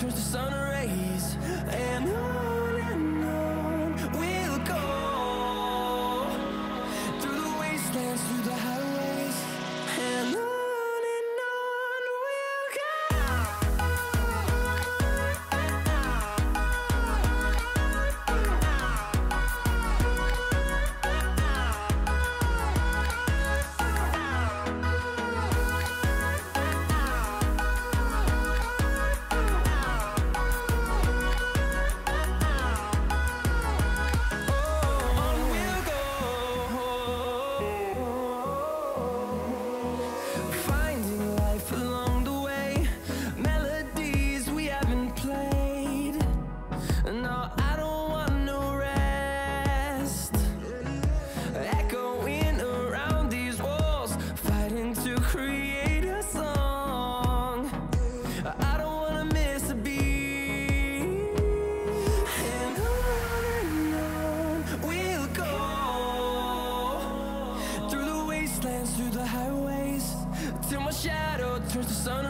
turns to sun rays. sun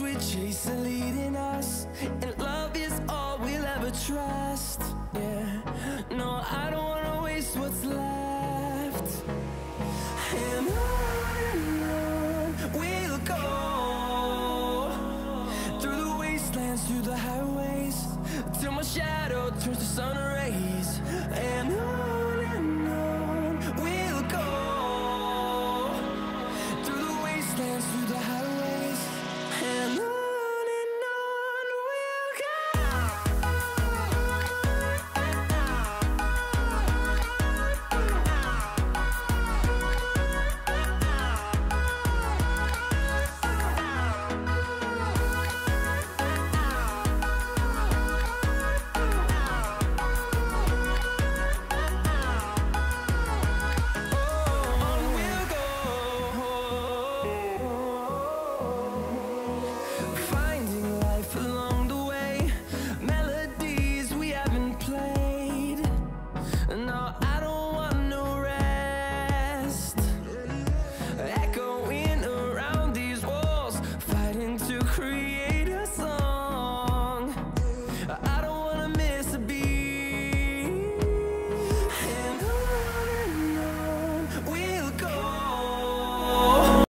we chase chasing leading us And love is all we'll ever trust. Yeah, no, I don't wanna waste what's left. And I